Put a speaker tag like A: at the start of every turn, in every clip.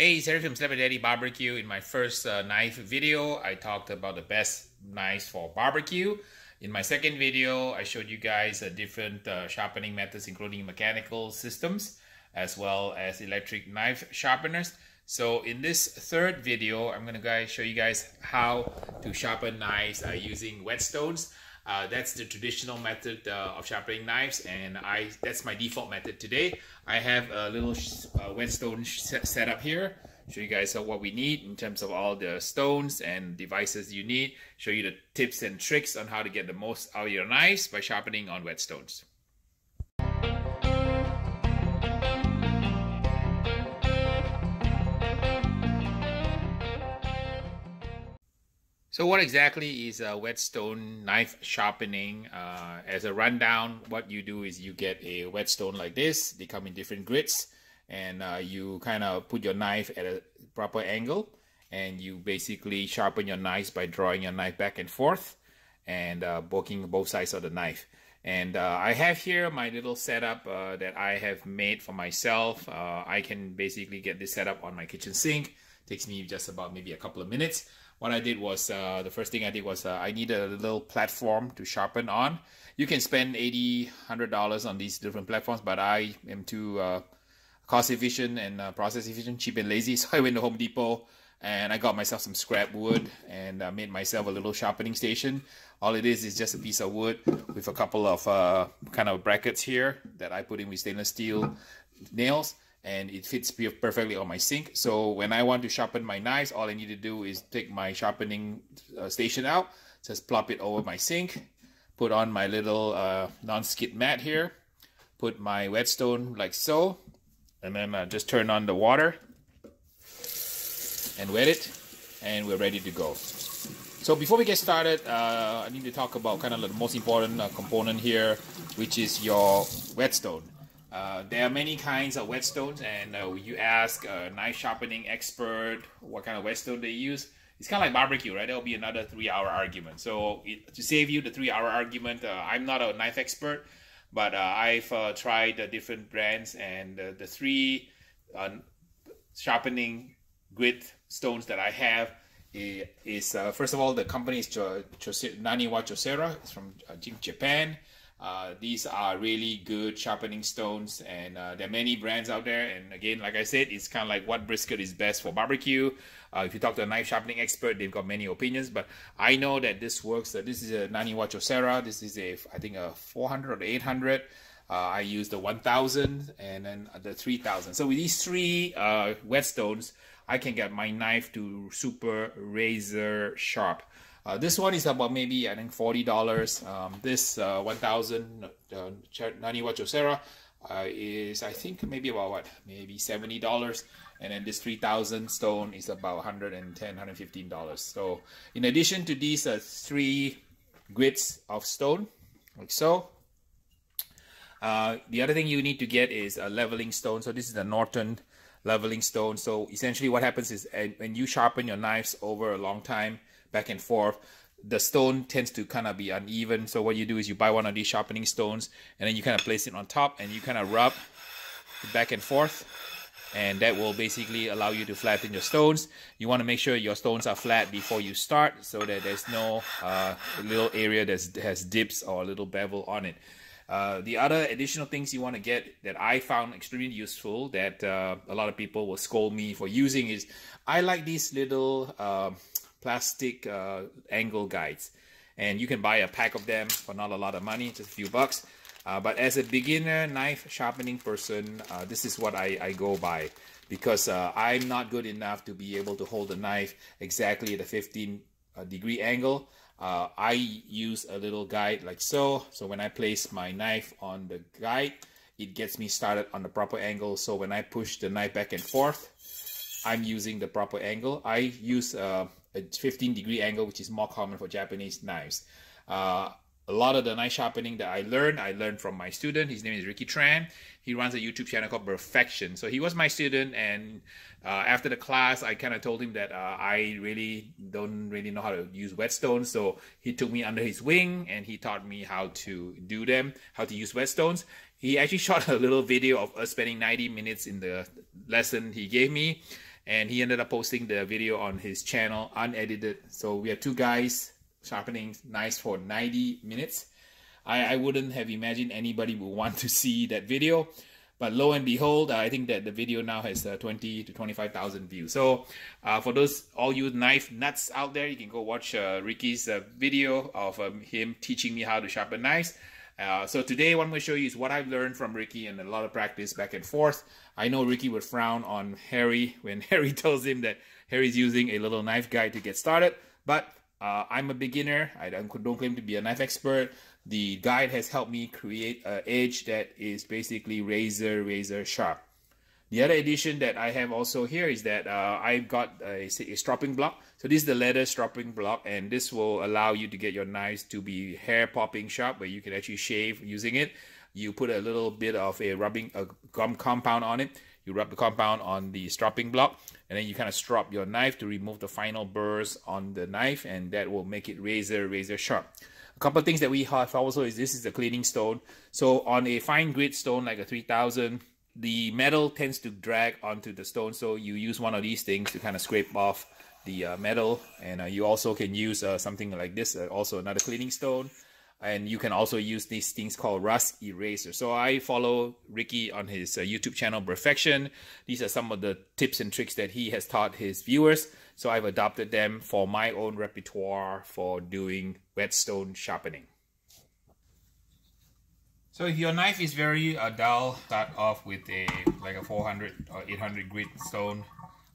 A: Hey, Harry from Daddy Barbecue. In my first uh, knife video, I talked about the best knives for barbecue. In my second video, I showed you guys uh, different uh, sharpening methods, including mechanical systems, as well as electric knife sharpeners. So in this third video, I'm going to guys show you guys how to sharpen knives uh, using whetstones. Uh, that's the traditional method uh, of sharpening knives and I that's my default method today. I have a little uh, whetstone set up here. Show you guys what we need in terms of all the stones and devices you need. Show you the tips and tricks on how to get the most out of your knives by sharpening on whetstones. So what exactly is a whetstone knife sharpening? Uh, as a rundown, what you do is you get a whetstone like this. They come in different grits and uh, you kind of put your knife at a proper angle and you basically sharpen your knife by drawing your knife back and forth and uh, both sides of the knife. And uh, I have here my little setup uh, that I have made for myself. Uh, I can basically get this set up on my kitchen sink. Takes me just about maybe a couple of minutes what I did was uh, the first thing I did was uh, I needed a little platform to sharpen on. You can spend 80 hundred dollars on these different platforms, but I am too uh, cost efficient and uh, process efficient, cheap and lazy. So I went to Home Depot and I got myself some scrap wood and uh, made myself a little sharpening station. All it is is just a piece of wood with a couple of uh, kind of brackets here that I put in with stainless steel nails and it fits perfectly on my sink. So when I want to sharpen my knives, all I need to do is take my sharpening uh, station out, just plop it over my sink, put on my little uh, non-skid mat here, put my whetstone like so, and then uh, just turn on the water and wet it, and we're ready to go. So before we get started, uh, I need to talk about kind of the most important uh, component here, which is your whetstone. Uh, there are many kinds of whetstones, and uh, you ask a knife sharpening expert what kind of whetstone they use. It's kind of like barbecue, right? There'll be another three-hour argument. So it, to save you the three-hour argument, uh, I'm not a knife expert, but uh, I've uh, tried different brands, and the three sharpening grit stones that I have is, first of all the company is Naniwa Chosera. It's from Japan. Uh, these are really good sharpening stones, and uh, there are many brands out there. And again, like I said, it's kind of like what brisket is best for barbecue. Uh, if you talk to a knife sharpening expert, they've got many opinions, but I know that this works. this is a Naniwa Chosera. This is a, I think, a 400 or 800. Uh, I use the 1000 and then the 3000. So with these three uh, whetstones, I can get my knife to super razor sharp. Uh, this one is about maybe I think forty dollars. Um, this uh, one thousand uh, Naniwa Chosera uh, is I think maybe about what maybe seventy dollars, and then this three thousand stone is about 110 115 dollars. So in addition to these uh, three grits of stone, like so. Uh, the other thing you need to get is a leveling stone. So this is the Norton leveling stone. So essentially what happens is when you sharpen your knives over a long time, back and forth. The stone tends to kind of be uneven so what you do is you buy one of these sharpening stones and then you kind of place it on top and you kind of rub back and forth and that will basically allow you to flatten your stones. You want to make sure your stones are flat before you start so that there's no uh, little area that has dips or a little bevel on it. Uh, the other additional things you want to get that I found extremely useful that uh, a lot of people will scold me for using is I like these little uh, plastic uh, angle guides. And you can buy a pack of them for not a lot of money, just a few bucks. Uh, but as a beginner knife sharpening person, uh, this is what I, I go by because uh, I'm not good enough to be able to hold the knife exactly at a 15 uh, degree angle. Uh, I use a little guide like so. So when I place my knife on the guide, it gets me started on the proper angle. So when I push the knife back and forth, I'm using the proper angle. I use uh, a 15 degree angle, which is more common for Japanese knives. Uh, a lot of the knife sharpening that I learned, I learned from my student. His name is Ricky Tran. He runs a YouTube channel called Perfection. So he was my student, and uh, after the class, I kind of told him that uh, I really don't really know how to use whetstones. So he took me under his wing, and he taught me how to do them, how to use whetstones. He actually shot a little video of us spending 90 minutes in the lesson he gave me and he ended up posting the video on his channel unedited. So we have two guys sharpening knives for 90 minutes. I, I wouldn't have imagined anybody would want to see that video. But lo and behold, I think that the video now has uh, 20 to 25,000 views. So uh, for those all you knife nuts out there, you can go watch uh, Ricky's uh, video of um, him teaching me how to sharpen knives. Uh, so today what I'm going to show you is what I've learned from Ricky and a lot of practice back and forth. I know Ricky would frown on Harry when Harry tells him that Harry's using a little knife guide to get started. But I'm a beginner. I don't, don't claim to be a knife expert. The guide has helped me create an edge that is basically razor, razor sharp. The other addition that I have also here is that uh, I've got a, a, stropping block. So this is the leather stropping block and this will allow you to get your knives to be hair popping sharp where you can actually shave using it. You put a little bit of a rubbing a gum compound on it. You rub the compound on the stropping block and then you kind of strop your knife to remove the final burrs on the knife and that will make it razor, razor sharp A couple of things that we have also is this is a cleaning stone. So on a fine grit stone like a 3000, the metal tends to drag onto the stone. So you use one of these things to kind of scrape off the uh, metal. And uh, you also can use uh, something like this, uh, also another cleaning stone. And you can also use these things called rust eraser. So I follow Ricky on his uh, YouTube channel, Perfection. These are some of the tips and tricks that he has taught his viewers. So I've adopted them for my own repertoire for doing whetstone sharpening. So if your knife is very uh, dull, start off with a like a 400 or 800 grit stone.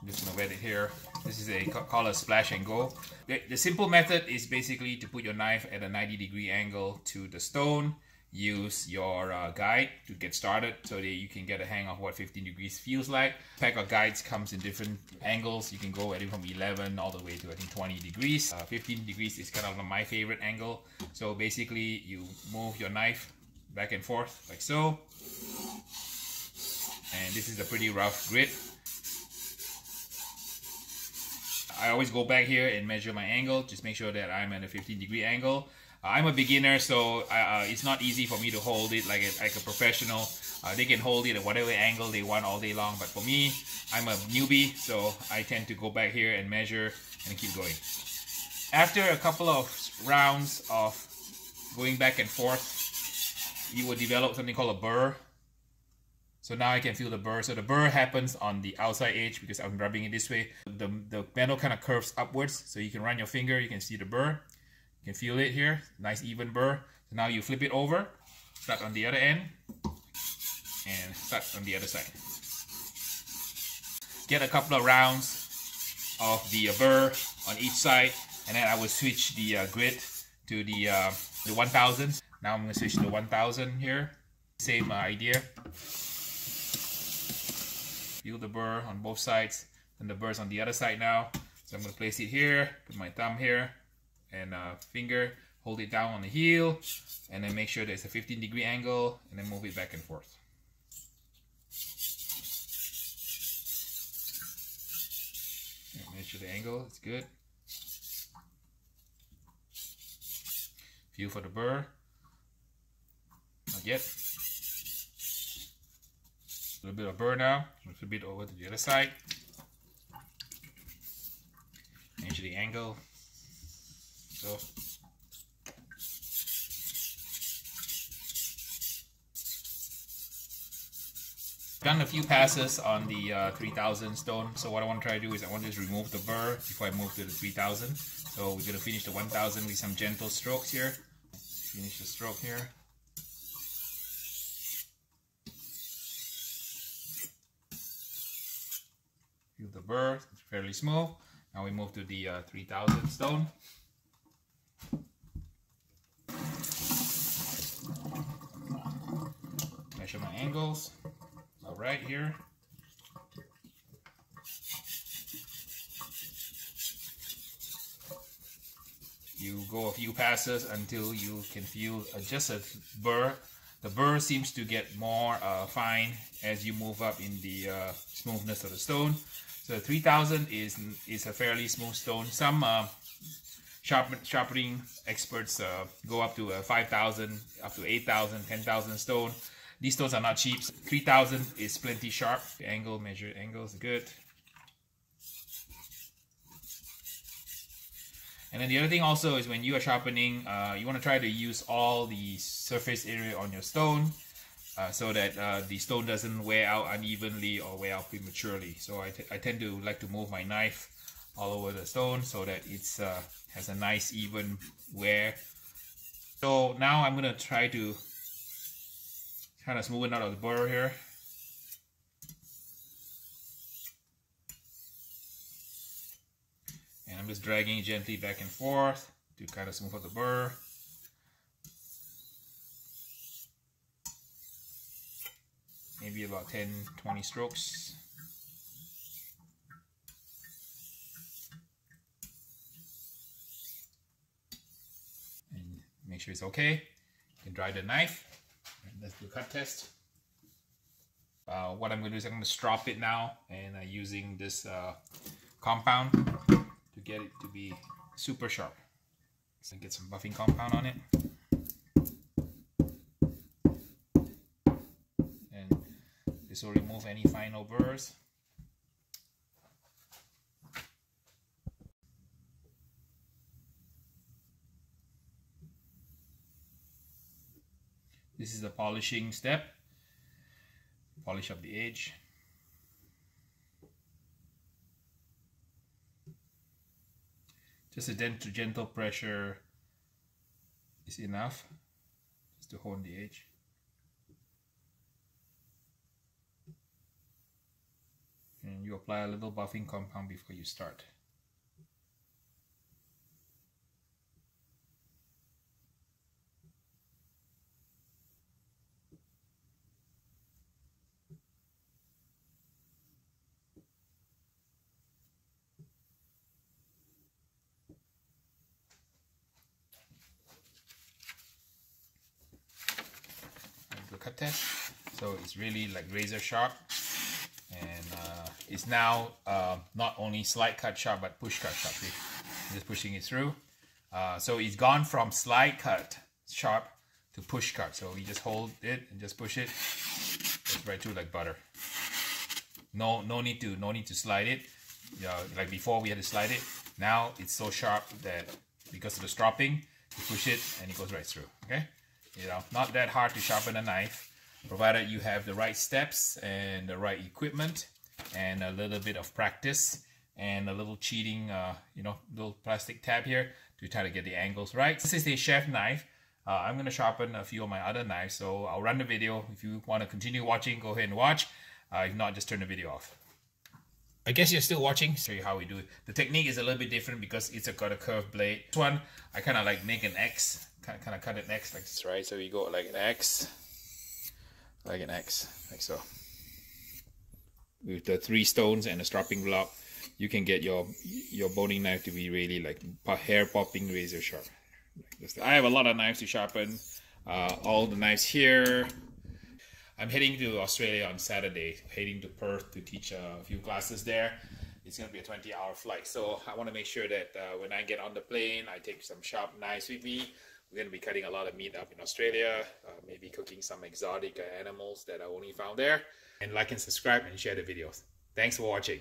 A: I'm just gonna wet it here. This is a called a splash and go. The, the simple method is basically to put your knife at a 90 degree angle to the stone use your uh, guide to get started so that you can get a hang of what 15 degrees feels like. Pack of guides comes in different angles. You can go anywhere from 11 all the way to I think 20 degrees. Uh, 15 degrees is kind of my favorite angle. So basically you move your knife back and forth like so. And this is a pretty rough grit. I always go back here and measure my angle. Just make sure that I'm at a 15 degree angle. I'm a beginner, so uh, it's not easy for me to hold it like a, like a professional. Uh, they can hold it at whatever angle they want all day long, but for me, I'm a newbie, so I tend to go back here and measure and keep going. After a couple of rounds of going back and forth, you will develop something called a burr. So now I can feel the burr. So the burr happens on the outside edge because I'm rubbing it this way. The, the metal kind of curves upwards, so you can run your finger, you can see the burr. You can feel it here, nice even burr. So now you flip it over, start on the other end, and start on the other side. Get a couple of rounds of the burr on each side, and then I will switch the uh, grit to the uh, the 1000. Now I'm going to switch to 1000 here. Same uh, idea. Feel the burr on both sides, and the burr's on the other side now. So I'm going to place it here, put my thumb here, and uh, finger, hold it down on the heel, and then make sure there's a 15 degree angle, and then move it back and forth. And make sure the angle is good. Feel for the burr. Not yet. A little bit of burr now. A bit over to the other side. Measure the angle so done a few passes on the uh, 3000 stone so what I want to try to do is I want to just remove the burr before I move to the 3000 so we're going to finish the 1000 with some gentle strokes here finish the stroke here it's fairly smooth now we move to the uh, 3000 stone Measure my angles. All right here. You go a few passes until you can feel just a burr. The burr seems to get more uh, fine as you move up in the uh, smoothness of the stone. So 3000 is is a fairly smooth stone. Some uh, sharp, sharpening experts uh, go up to uh, 5000, up to 8000, 10,000 stone. These stones are not cheap. 3000 is plenty sharp. The angle measure angle is good. And then the other thing also is when you are sharpening, uh, you want to try to use all the surface area on your stone uh, so that uh, the stone doesn't wear out unevenly or wear out prematurely. So I, I tend to like to move my knife all over the stone so that it's uh, has a nice even wear. So now I'm going to try to kind of smooth out of the burr here. And I'm just dragging gently back and forth to kind of smooth out the burr. Maybe about 10, 20 strokes. And make sure it's okay. You can dry the knife. And let's do a cut test. Uh, what I'm going to do is I'm going to strop it now and uh, using this uh, compound to get it to be super sharp. So get some buffing compound on it. Will remove any final burrs. This is the polishing step. Polish up the edge. just a gentle gentle pressure is enough just to hone the edge and you apply a little buffing compound before you start. Cut test so it's really like razor sharp it's now uh, not only slide cut sharp but push cut sharp just pushing it through. Uh, so it's gone from slide cut sharp to push cut. So we just hold it and just push it. Just right through like butter. No no need to no need to slide it. You like before we had to slide it. Now it's so sharp that because of the stropping you push it and it goes right through okay? You know, not that hard to sharpen a knife, provided you have the right steps and the right equipment and a little bit of practice and a little cheating, uh, you know, little plastic tab here to try to get the angles right. This is a chef knife. Uh, I'm going to sharpen a few of my other knives, so I'll run the video. If you want to continue watching, go ahead and watch. Uh, if not, just turn the video off. I guess you're still watching. Show you how we do it. The technique is a little bit different because it's a, got a curved blade. This one, I kind of like make an X kind of, cut it next like this, right? So you go like an X, like an X, like so. With the three stones and a stropping block, you can get your your boning knife to be really like hair popping razor sharp. I have a lot of knives to sharpen. Uh, all the knives here. I'm heading to Australia on Saturday, heading to Perth to teach a few classes there. It's going to be a 20 hour flight. So I want to make sure that uh, when I get on the plane, I take some sharp knives with me we're going to be cutting a lot of meat up in Australia, uh, maybe cooking some exotic animals that I only found there. And like and subscribe and share the videos. Thanks for watching.